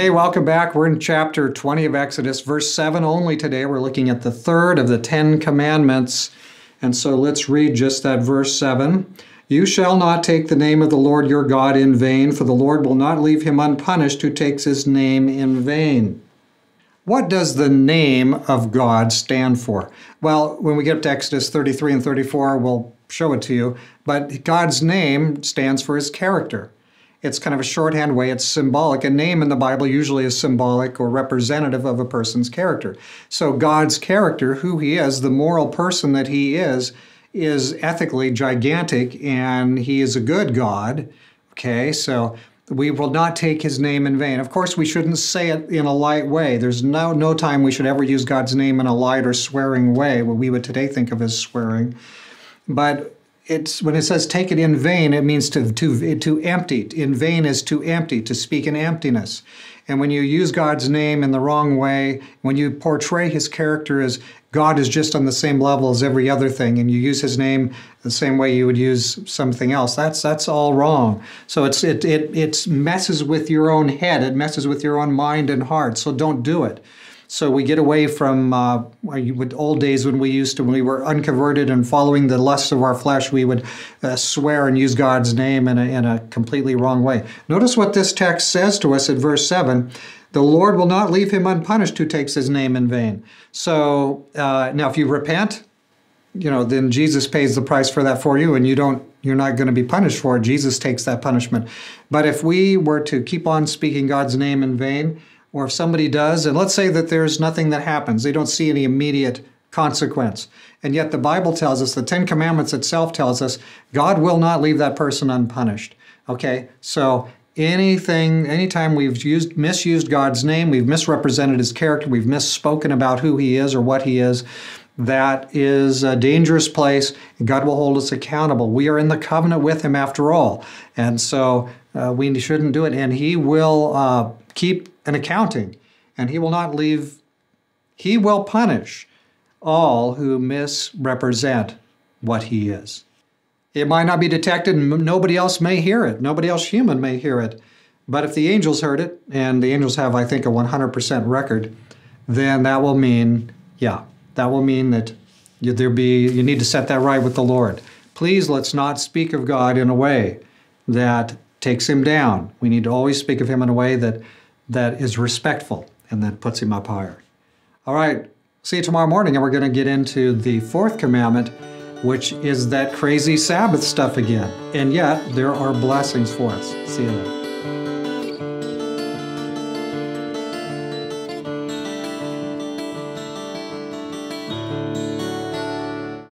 Okay, welcome back. We're in chapter 20 of Exodus, verse 7 only today. We're looking at the third of the Ten Commandments. And so let's read just that verse 7. You shall not take the name of the Lord your God in vain, for the Lord will not leave him unpunished who takes his name in vain. What does the name of God stand for? Well, when we get to Exodus 33 and 34, we'll show it to you. But God's name stands for his character. It's kind of a shorthand way, it's symbolic. A name in the Bible usually is symbolic or representative of a person's character. So, God's character, who he is, the moral person that he is, is ethically gigantic and he is a good God. Okay, so we will not take his name in vain. Of course, we shouldn't say it in a light way. There's no, no time we should ever use God's name in a light or swearing way, what we would today think of as swearing. But it's when it says take it in vain, it means to, to, to empty. In vain is to empty, to speak in emptiness. And when you use God's name in the wrong way, when you portray his character as God is just on the same level as every other thing, and you use his name the same way you would use something else, that's that's all wrong. So it's it it it messes with your own head, it messes with your own mind and heart. So don't do it. So we get away from uh, with old days when we used to, when we were unconverted and following the lusts of our flesh, we would uh, swear and use God's name in a, in a completely wrong way. Notice what this text says to us at verse 7 the Lord will not leave him unpunished who takes his name in vain. So uh, now, if you repent, you know, then Jesus pays the price for that for you, and you don't, you're not going to be punished for it. Jesus takes that punishment. But if we were to keep on speaking God's name in vain, or if somebody does, and let's say that there's nothing that happens, they don't see any immediate consequence. And yet the Bible tells us, the Ten Commandments itself tells us, God will not leave that person unpunished. Okay, so anything, anytime we've used misused God's name, we've misrepresented his character, we've misspoken about who he is or what he is, that is a dangerous place. God will hold us accountable. We are in the covenant with him after all. And so uh, we shouldn't do it. And he will uh, keep an accounting, and he will not leave, he will punish all who misrepresent what he is. It might not be detected, and nobody else may hear it. Nobody else human may hear it. But if the angels heard it, and the angels have, I think, a 100% record, then that will mean, yeah, that will mean that you, there be you need to set that right with the Lord. Please let's not speak of God in a way that takes him down. We need to always speak of him in a way that that is respectful and that puts him up higher. All right, see you tomorrow morning, and we're going to get into the fourth commandment, which is that crazy Sabbath stuff again. And yet, there are blessings for us. See you then.